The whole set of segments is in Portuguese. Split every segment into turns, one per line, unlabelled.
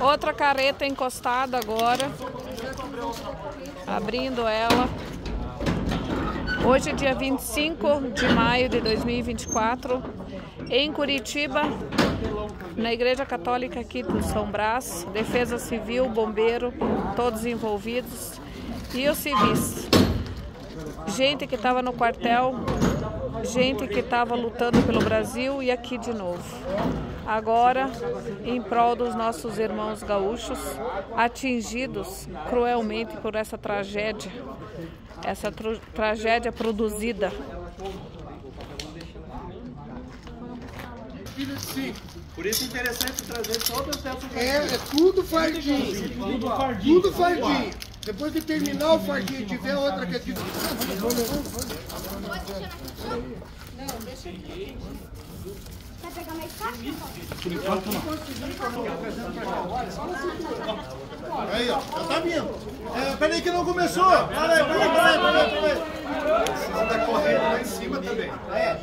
Outra carreta encostada agora. Abrindo ela. Hoje dia 25 de maio de 2024, em Curitiba, na Igreja Católica aqui do São Brás, Defesa Civil, Bombeiro, todos envolvidos e os civis. Gente que estava no quartel, gente que estava lutando pelo Brasil e aqui de novo. Agora, em prol dos nossos irmãos gaúchos, atingidos cruelmente por essa tragédia, essa tragédia produzida.
Por isso é interessante trazer todas essas.
É, é tudo fardinho.
Tudo fardinho.
Tudo fardinho. Depois de terminar o fardinho e tiver outra que é de.
Não, deixa aqui. Quer pegar mais fácil?
Aí, ó, já tá vindo. É, peraí que não começou. Peraí, peraí, peraí, peraí. peraí. Precisa estar correndo lá em cima também. É.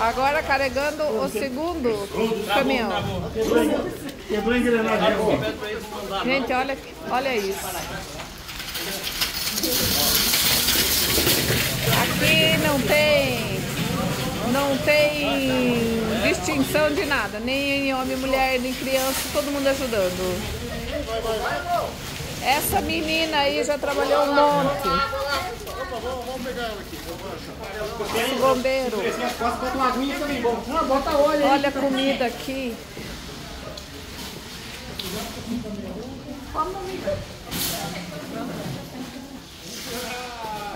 Agora carregando o segundo caminhão.
Quebrou a engrenagem.
Gente, olha, olha isso. Aqui não tem, não tem distinção de nada, nem homem, mulher, nem criança, todo mundo ajudando. Essa menina aí já trabalhou um monte.
Vamos pegar ela aqui.
Esse bombeiro. Olha a comida aqui.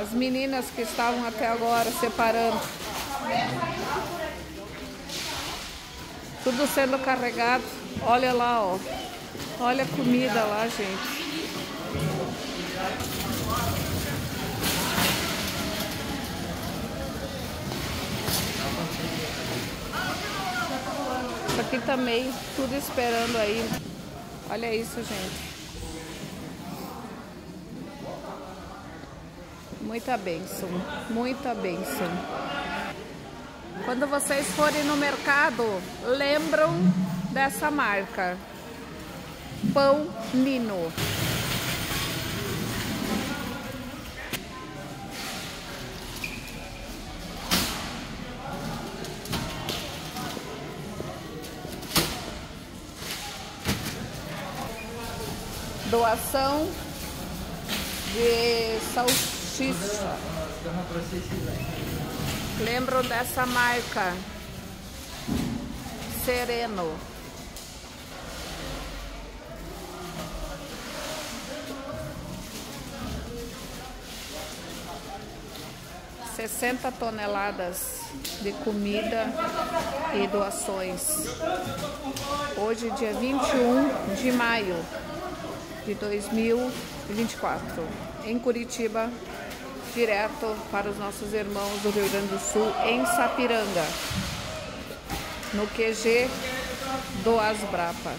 As meninas que estavam até agora separando. Tudo sendo carregado. Olha lá, ó. Olha a comida lá, gente. Isso aqui também, tudo esperando aí. Olha isso, gente. Muita bênção, muita bênção. Quando vocês forem no mercado, lembram dessa marca. Pão Nino. Doação de salsicha. Lembram dessa marca? Sereno. Sessenta toneladas de comida e doações. Hoje, dia 21 de maio de 2024, em Curitiba, direto para os nossos irmãos do Rio Grande do Sul, em Sapiranga, no QG do Asbrapa.